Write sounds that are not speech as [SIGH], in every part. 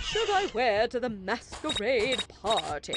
Should I wear to the masquerade party?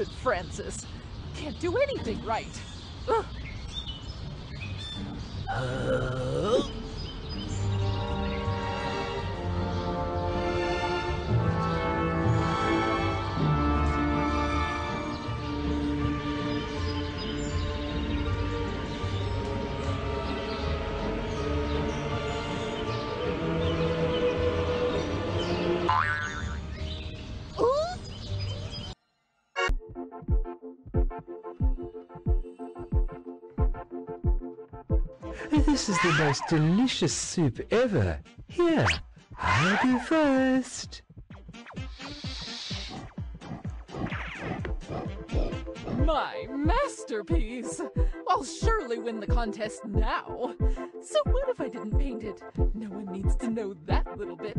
Stupid Francis. Can't do anything right. Is the most delicious soup ever. Here, I'll go first. My masterpiece! I'll surely win the contest now. So what if I didn't paint it? No one needs to know that little bit.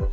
[LAUGHS]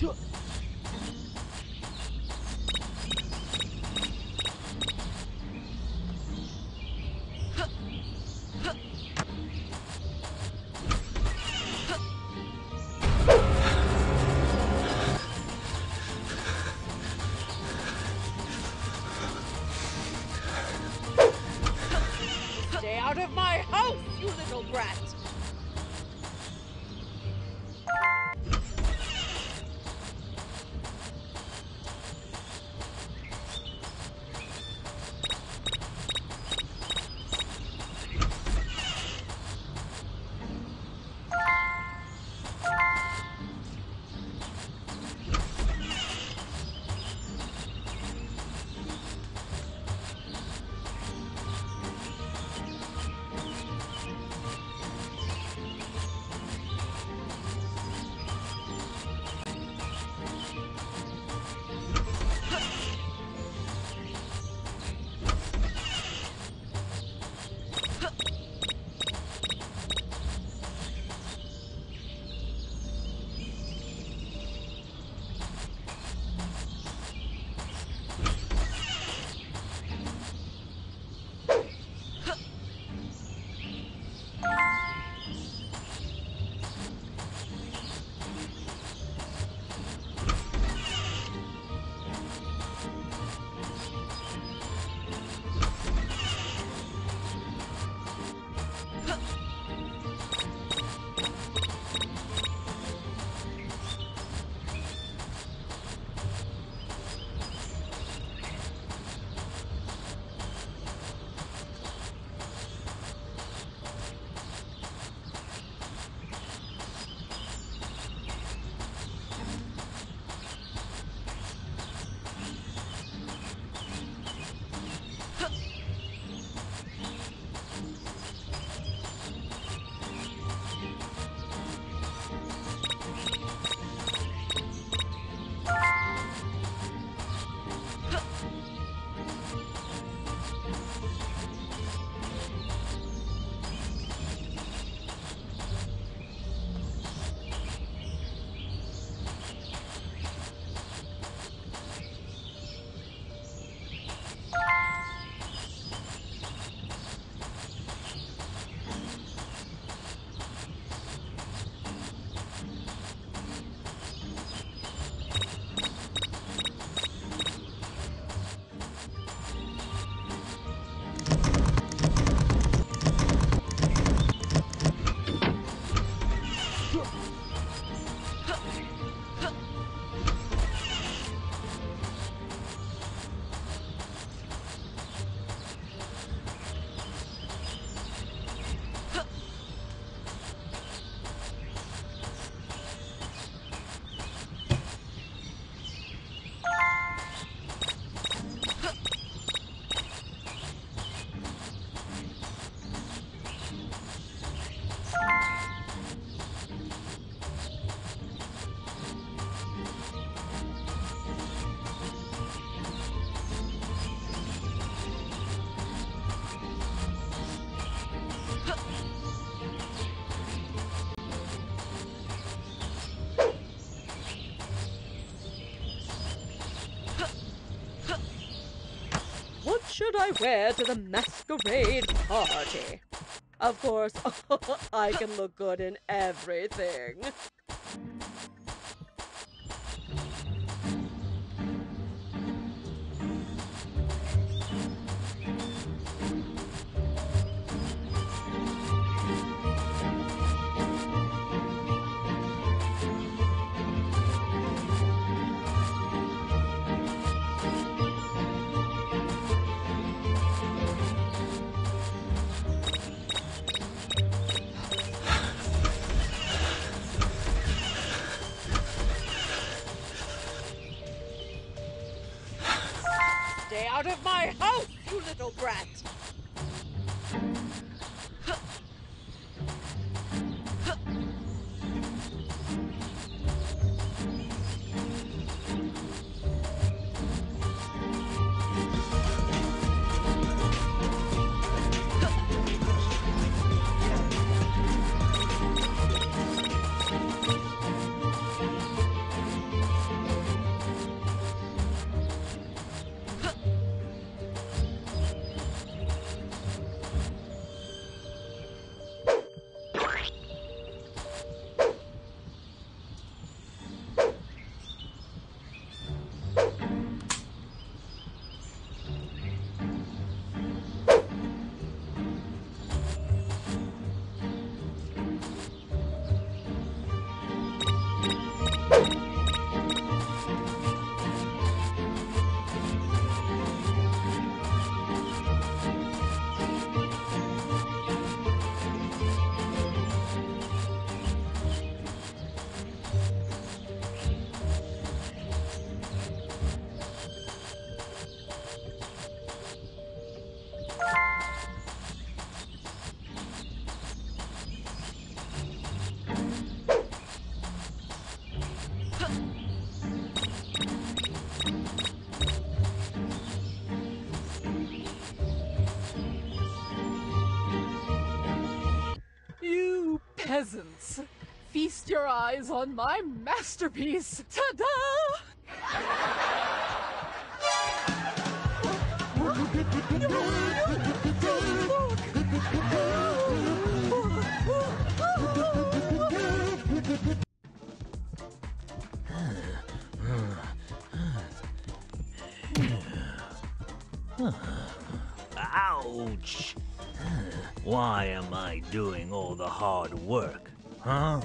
这 wear to the masquerade party? Of course, [LAUGHS] I can look good in everything. You eyes on my masterpiece. Ta-da! Ouch! Why am I doing all the hard work? Huh?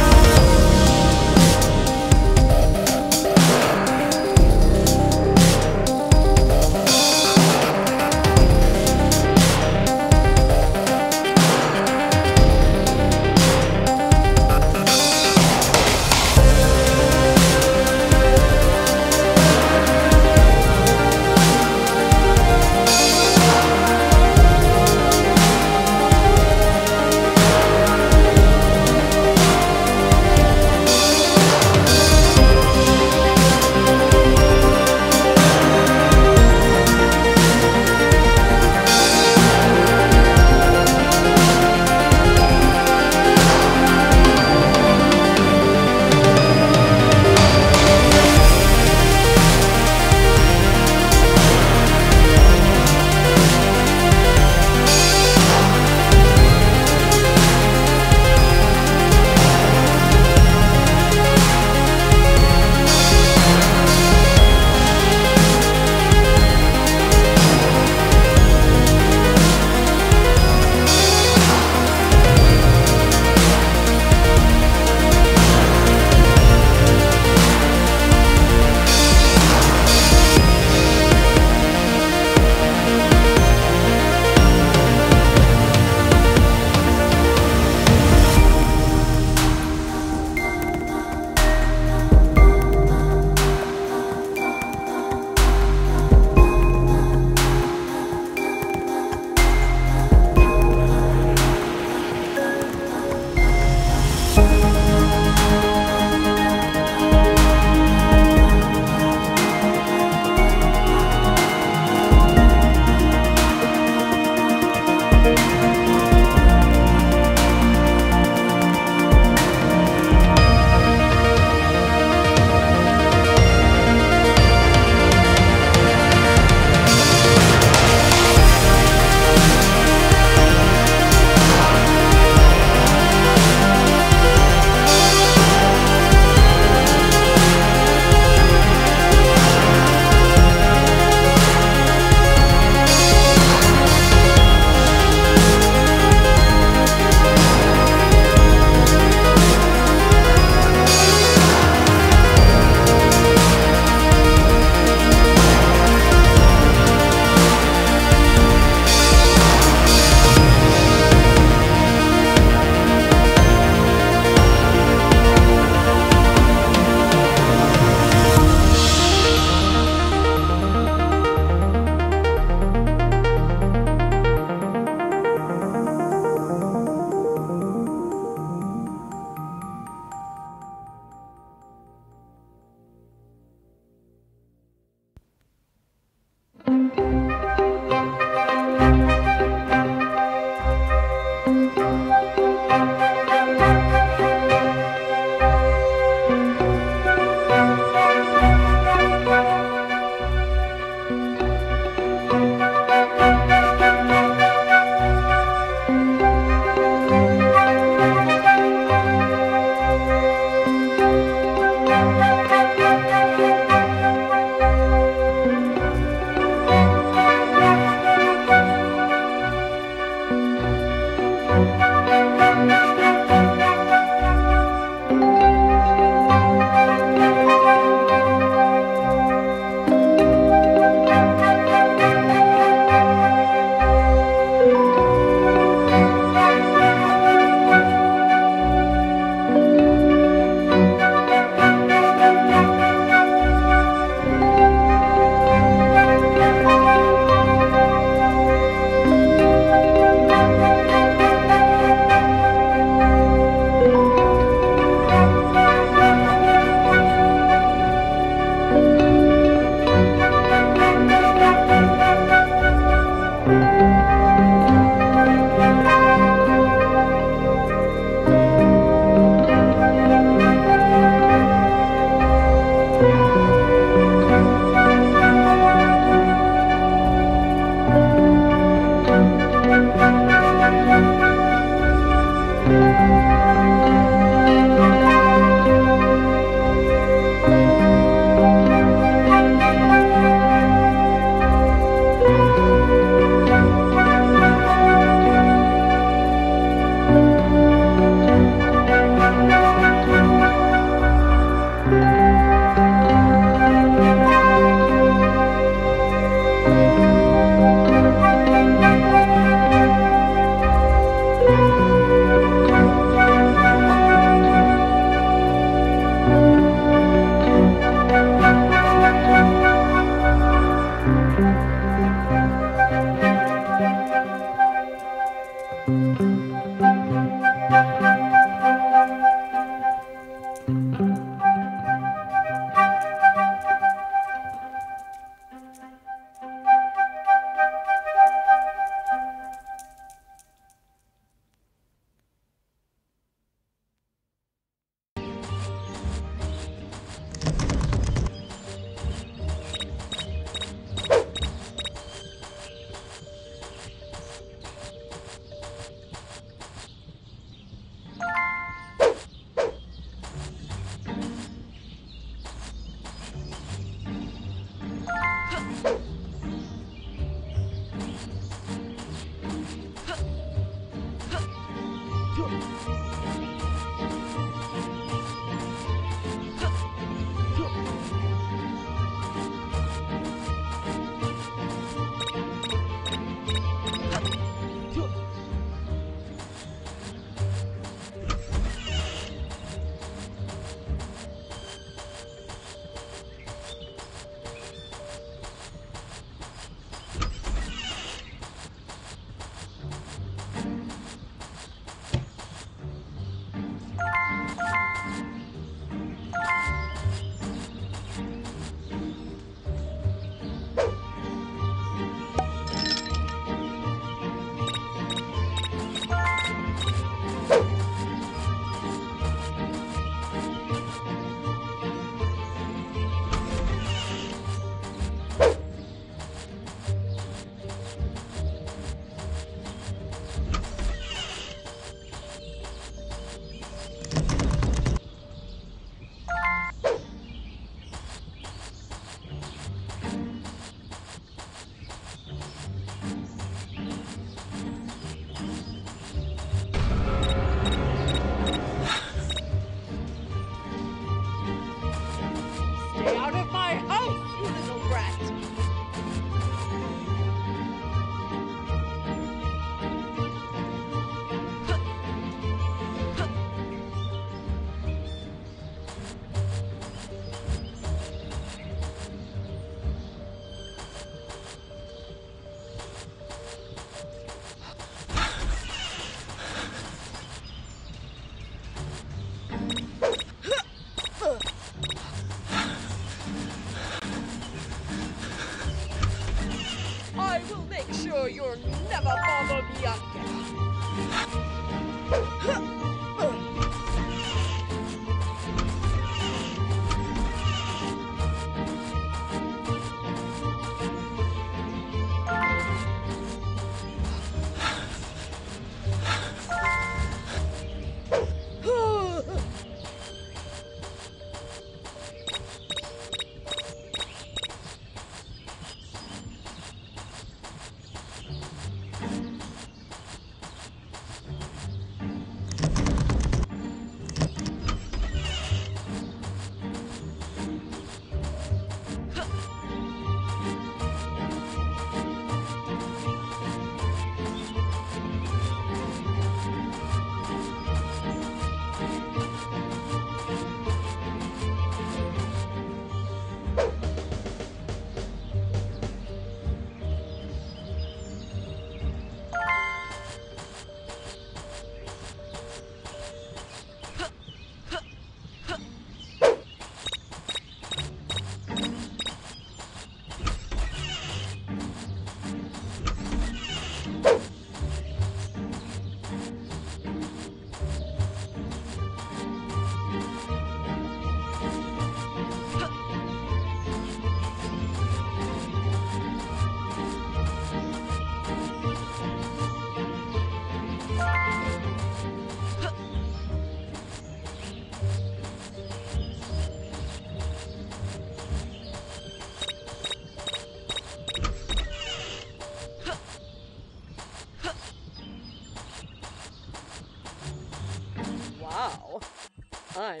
I'm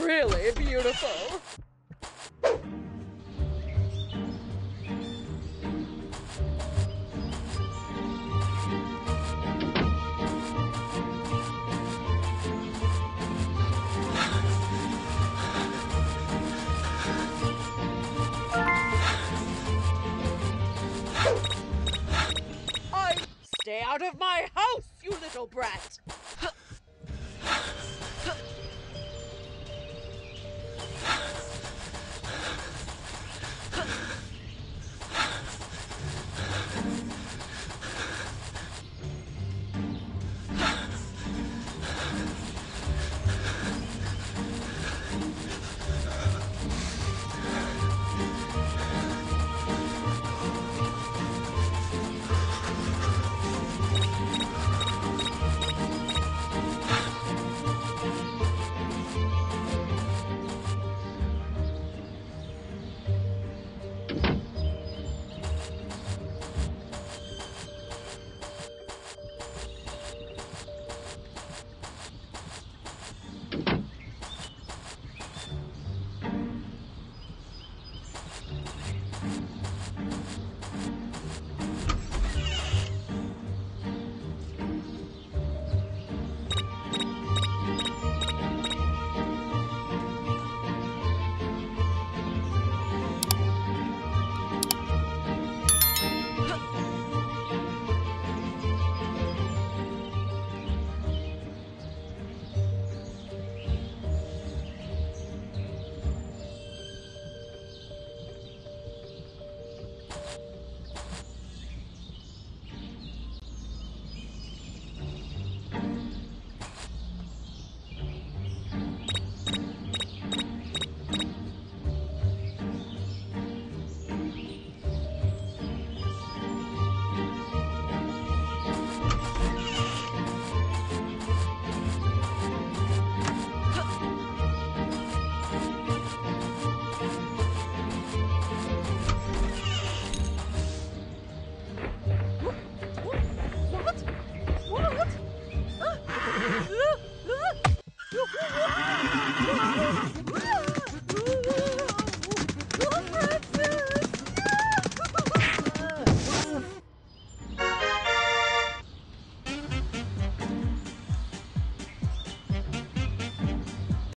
really beautiful.